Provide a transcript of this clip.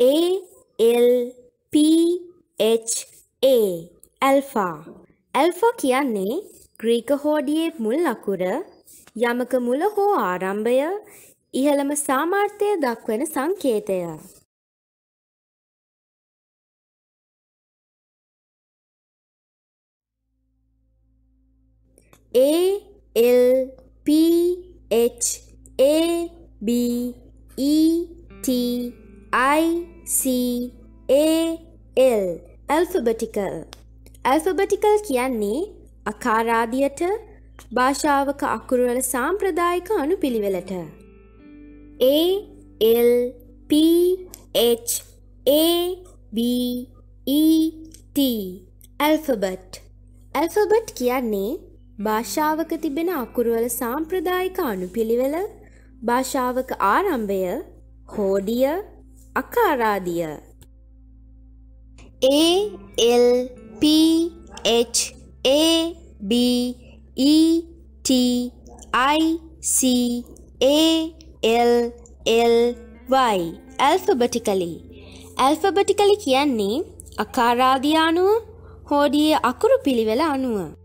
A L P H A alpha alpha කියන්නේ Greek හෝඩියේ මුල් අකුර යමක මුල හෝ ආරම්භය ඉහළම සාමාර්ථය දක්වන සංකේතය. A L P H A B E T I C A L alphabetical. Alphabetical කියන්නේ අකාරාදියට භාෂාවක අකුරුවල සාම්ප්‍රදායික අනුපිළිවෙලට. A L P H A B E T alphabet. Alphabet කියන්නේ භාෂාවක තිබෙන අකුරුවල සාම්ප්‍රදායික අනුපිළිවෙල භාෂාවක ආරම්භය හෝඩිය අකාරාදිය. A L P H A B E T I C A L L Y. Alphabetically. Alphabetically කියන්නේ අකාරාදිය අනුව හෝඩියේ අකුරු පිළිවෙල අනුව.